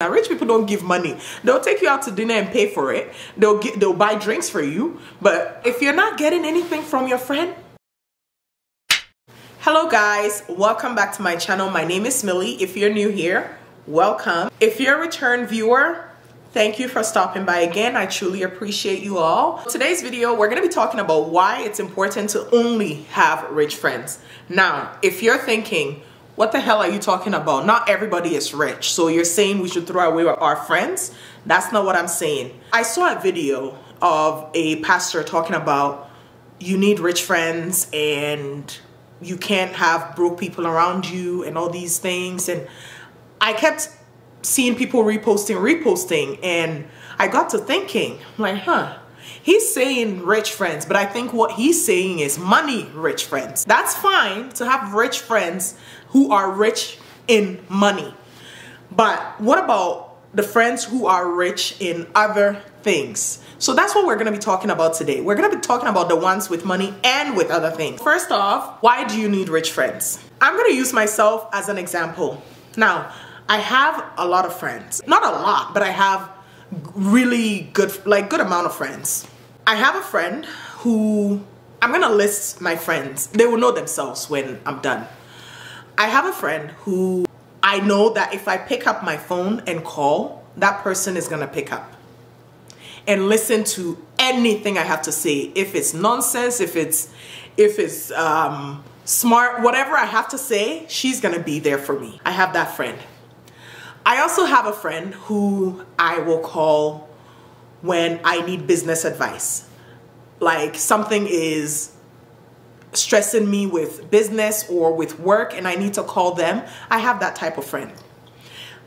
Now, rich people don't give money. They'll take you out to dinner and pay for it. They'll get, they'll buy drinks for you. But if you're not getting anything from your friend, hello guys, welcome back to my channel. My name is Millie. If you're new here, welcome. If you're a return viewer, Thank you for stopping by again. I truly appreciate you all. Today's video, we're gonna be talking about why it's important to only have rich friends. Now, if you're thinking, what the hell are you talking about? Not everybody is rich. So you're saying we should throw away our friends? That's not what I'm saying. I saw a video of a pastor talking about you need rich friends and you can't have broke people around you and all these things. And I kept seeing people reposting, reposting, and I got to thinking, like, huh, He's saying rich friends, but I think what he's saying is money rich friends. That's fine to have rich friends who are rich in money. But what about the friends who are rich in other things? So that's what we're going to be talking about today. We're going to be talking about the ones with money and with other things. First off, why do you need rich friends? I'm going to use myself as an example. Now, I have a lot of friends. Not a lot, but I have really good, like good amount of friends. I have a friend who, I'm gonna list my friends. They will know themselves when I'm done. I have a friend who I know that if I pick up my phone and call, that person is gonna pick up and listen to anything I have to say. If it's nonsense, if it's, if it's um, smart, whatever I have to say, she's gonna be there for me. I have that friend. I also have a friend who I will call when I need business advice. Like something is stressing me with business or with work and I need to call them. I have that type of friend.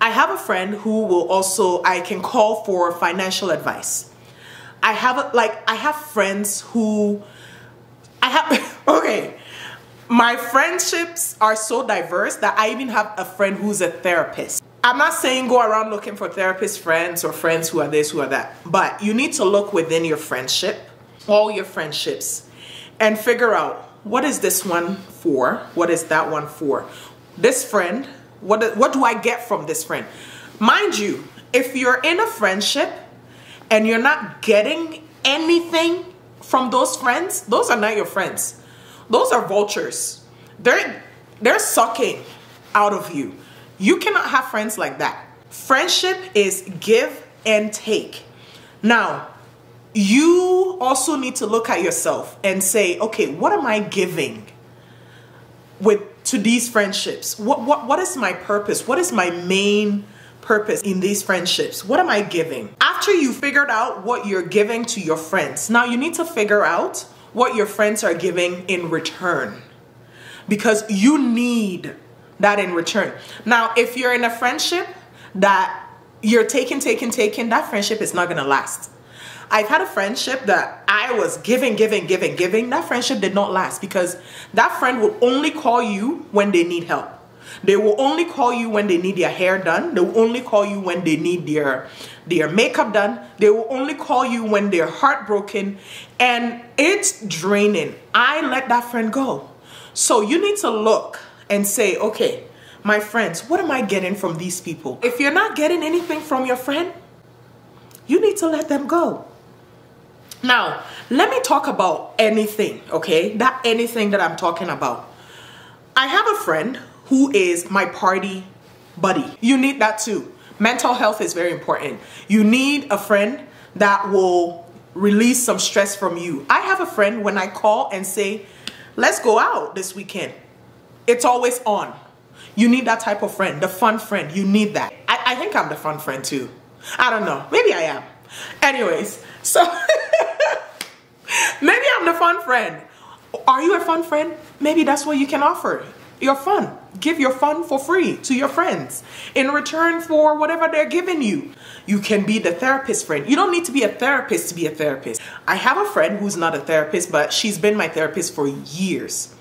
I have a friend who will also, I can call for financial advice. I have, a, like, I have friends who, I have, okay, my friendships are so diverse that I even have a friend who's a therapist. I'm not saying go around looking for therapist friends or friends who are this, who are that, but you need to look within your friendship, all your friendships, and figure out what is this one for? What is that one for? This friend, what, what do I get from this friend? Mind you, if you're in a friendship and you're not getting anything from those friends, those are not your friends. Those are vultures. They're, they're sucking out of you. You cannot have friends like that. Friendship is give and take. Now, you also need to look at yourself and say, okay, what am I giving with to these friendships? What what what is my purpose? What is my main purpose in these friendships? What am I giving? After you figured out what you're giving to your friends, now you need to figure out what your friends are giving in return. Because you need that in return. Now, if you're in a friendship that you're taking, taking, taking, that friendship is not gonna last. I've had a friendship that I was giving, giving, giving, giving. That friendship did not last because that friend will only call you when they need help. They will only call you when they need their hair done. They will only call you when they need their, their makeup done. They will only call you when they're heartbroken. And it's draining. I let that friend go. So you need to look and say, okay, my friends, what am I getting from these people? If you're not getting anything from your friend, you need to let them go. Now, let me talk about anything, okay? That anything that I'm talking about. I have a friend who is my party buddy. You need that too. Mental health is very important. You need a friend that will release some stress from you. I have a friend when I call and say, let's go out this weekend. It's always on. You need that type of friend, the fun friend. You need that. I, I think I'm the fun friend too. I don't know. Maybe I am. Anyways, so maybe I'm the fun friend. Are you a fun friend? Maybe that's what you can offer. Your fun. Give your fun for free to your friends in return for whatever they're giving you. You can be the therapist friend. You don't need to be a therapist to be a therapist. I have a friend who's not a therapist, but she's been my therapist for years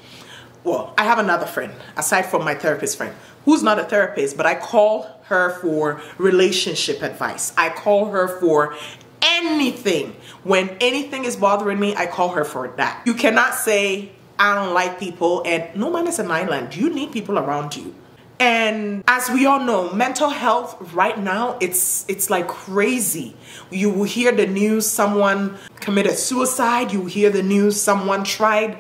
well, I have another friend, aside from my therapist friend, who's not a therapist, but I call her for relationship advice. I call her for anything. When anything is bothering me, I call her for that. You cannot say, I don't like people, and no man is an island. You need people around you. And as we all know, mental health right now, it's it's like crazy. You will hear the news someone committed suicide, you will hear the news someone tried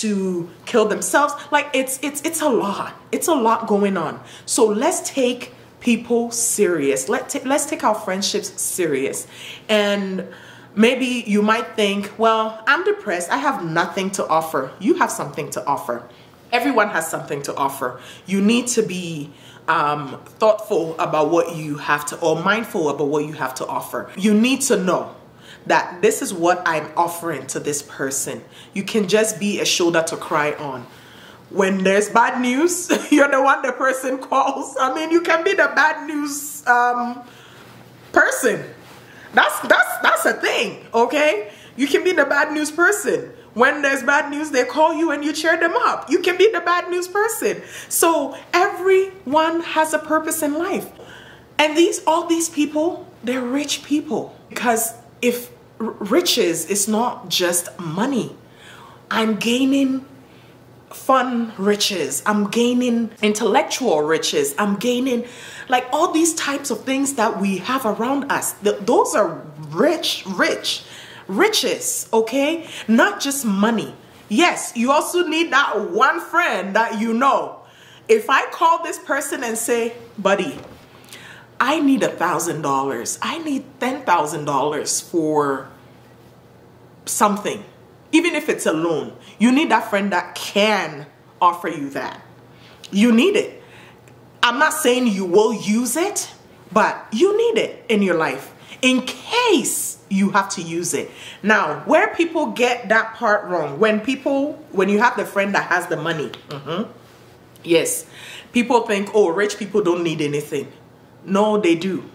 to kill themselves. Like it's it's it's a lot. It's a lot going on. So let's take people serious. Let ta let's take our friendships serious. And maybe you might think, well, I'm depressed. I have nothing to offer. You have something to offer. Everyone has something to offer. You need to be um, thoughtful about what you have to, or mindful about what you have to offer. You need to know that this is what I'm offering to this person. You can just be a shoulder to cry on. When there's bad news, you're the one the person calls. I mean, you can be the bad news um, person. That's that's that's a thing, okay? You can be the bad news person. When there's bad news, they call you and you cheer them up. You can be the bad news person. So everyone has a purpose in life. And these all these people, they're rich people. Because if riches is not just money, I'm gaining fun riches. I'm gaining intellectual riches. I'm gaining like all these types of things that we have around us. Th those are rich, rich riches, okay? Not just money. Yes, you also need that one friend that you know. If I call this person and say, buddy, I need a thousand dollars. I need ten thousand dollars for something. Even if it's a loan, you need that friend that can offer you that. You need it. I'm not saying you will use it, but you need it in your life in case you have to use it. Now, where people get that part wrong, when people, when you have the friend that has the money, mm -hmm, yes, people think, oh, rich people don't need anything. No, they do.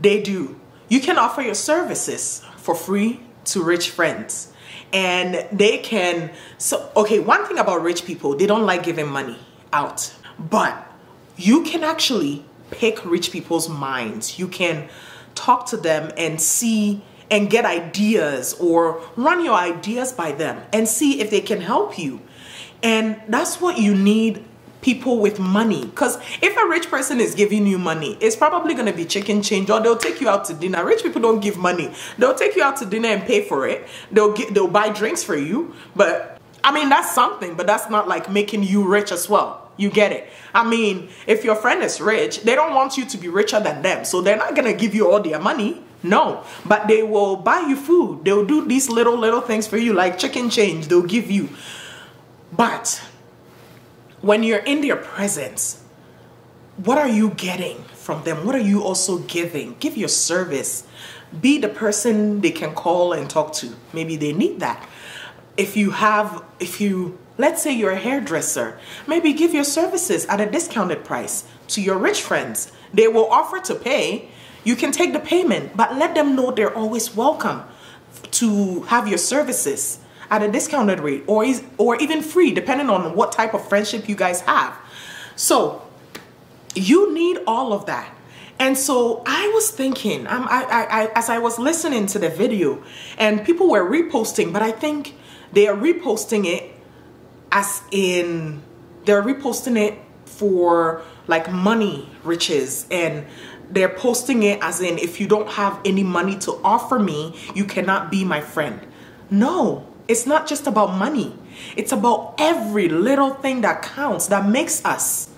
They do. You can offer your services for free to rich friends. And they can, so, okay, one thing about rich people, they don't like giving money out. But you can actually pick rich people's minds. You can talk to them and see and get ideas or run your ideas by them and see if they can help you. And that's what you need people with money. Because if a rich person is giving you money, it's probably going to be chicken change or they'll take you out to dinner. Rich people don't give money. They'll take you out to dinner and pay for it. They'll get, they'll buy drinks for you. But I mean, that's something, but that's not like making you rich as well. You get it? I mean, if your friend is rich, they don't want you to be richer than them. So they're not going to give you all their money. No, but they will buy you food. They'll do these little, little things for you, like chicken change, they'll give you. But when you're in their presence, what are you getting from them? What are you also giving? Give your service. Be the person they can call and talk to. Maybe they need that. If you have, if you Let's say you're a hairdresser. Maybe give your services at a discounted price to your rich friends. They will offer to pay. You can take the payment, but let them know they're always welcome to have your services at a discounted rate or, is, or even free, depending on what type of friendship you guys have. So you need all of that. And so I was thinking, um, I, I, I, as I was listening to the video, and people were reposting, but I think they are reposting it as in they're reposting it for like money riches and they're posting it as in if you don't have any money to offer me you cannot be my friend no it's not just about money. It's about every little thing that counts that makes us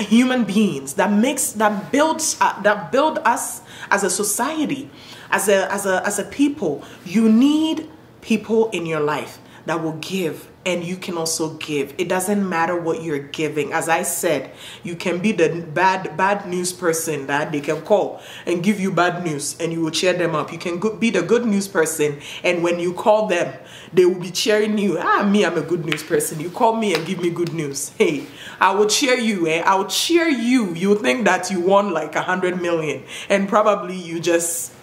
human beings that makes that builds uh, that build us as a society as a as a as a people. You need people in your life that will give and you can also give. It doesn't matter what you're giving. As I said, you can be the bad bad news person that they can call and give you bad news and you will cheer them up. You can be the good news person and when you call them, they will be cheering you. Ah, me, I'm a good news person. You call me and give me good news. Hey, I will cheer you. Eh? I will cheer you. You think that you won like a hundred million and probably you just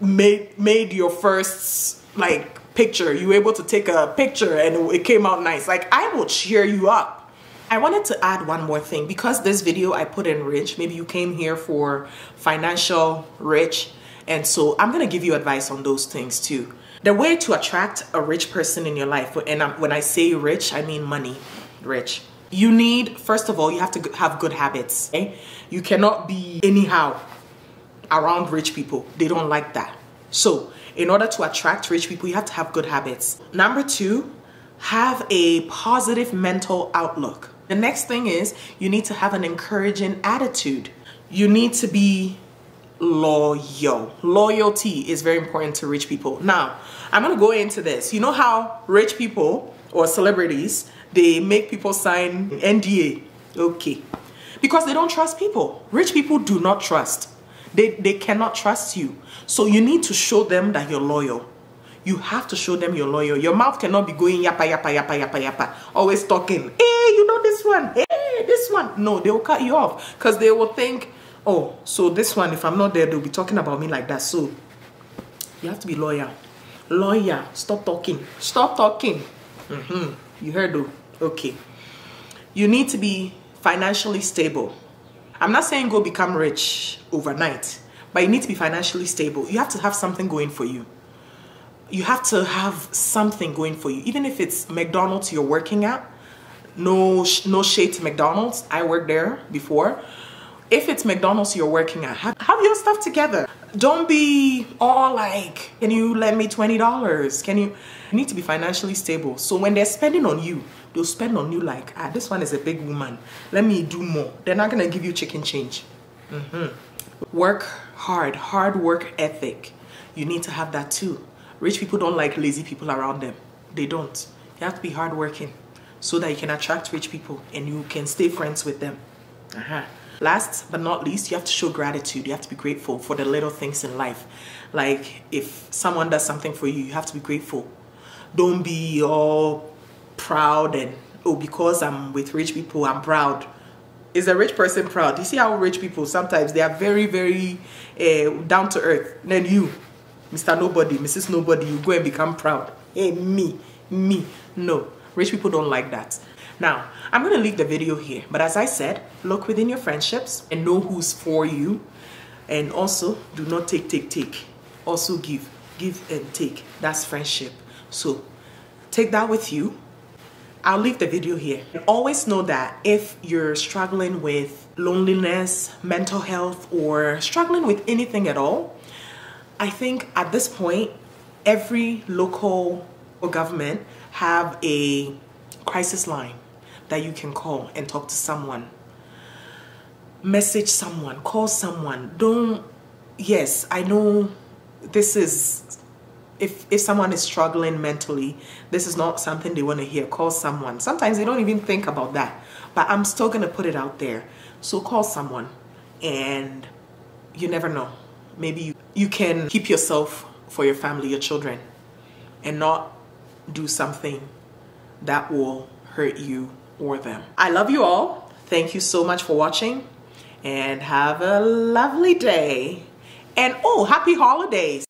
made made your first like picture. You were able to take a picture and it came out nice. Like, I will cheer you up. I wanted to add one more thing because this video I put in rich. Maybe you came here for financial rich. And so I'm going to give you advice on those things too. The way to attract a rich person in your life, and when I say rich, I mean money rich. You need, first of all, you have to have good habits. Okay? You cannot be anyhow around rich people. They don't like that. So, in order to attract rich people, you have to have good habits. Number two, have a positive mental outlook. The next thing is you need to have an encouraging attitude. You need to be loyal. Loyalty is very important to rich people. Now, I'm going to go into this. You know how rich people or celebrities, they make people sign NDA. Okay. Because they don't trust people. Rich people do not trust. They, they cannot trust you. So you need to show them that you're loyal. You have to show them you're loyal. Your mouth cannot be going yappa, yappa, yappa, yappa, yappa. Always talking. Hey, you know this one. Hey, this one. No, they will cut you off. Because they will think, oh, so this one, if I'm not there, they'll be talking about me like that. So you have to be loyal. Loyal. Stop talking. Stop talking. Mm -hmm. You heard though? Okay. You need to be financially stable. I'm not saying go become rich overnight, but you need to be financially stable. You have to have something going for you. You have to have something going for you. Even if it's McDonald's you're working at, no, no shade to McDonald's. I worked there before. If it's McDonald's you're working at, have, have your stuff together. Don't be all like, can you lend me $20? Can you, you need to be financially stable. So when they're spending on you, they'll spend on you like, ah, this one is a big woman. Let me do more. They're not gonna give you chicken change. Mm -hmm. Work hard, hard work ethic. You need to have that too. Rich people don't like lazy people around them. They don't. You have to be hardworking so that you can attract rich people and you can stay friends with them. Uh -huh. Last but not least, you have to show gratitude. You have to be grateful for the little things in life. Like if someone does something for you, you have to be grateful. Don't be all proud and, oh, because I'm with rich people, I'm proud. Is a rich person proud? You see how rich people sometimes they are very, very uh, down to earth. Then you, Mr. Nobody, Mrs. Nobody, you go and become proud. Hey, me, me. No, rich people don't like that. Now, I'm going to leave the video here, but as I said, look within your friendships and know who's for you. And also, do not take, take, take. Also give, give and take. That's friendship. So, take that with you. I'll leave the video here. And always know that if you're struggling with loneliness, mental health, or struggling with anything at all, I think at this point, every local or government have a crisis line that you can call and talk to someone. Message someone, call someone. Don't, yes, I know this is, if, if someone is struggling mentally, this is not something they want to hear. Call someone. Sometimes they don't even think about that, but I'm still going to put it out there. So call someone and you never know. Maybe you, you can keep yourself for your family, your children, and not do something that will hurt you or them. I love you all. Thank you so much for watching and have a lovely day. And oh, happy holidays.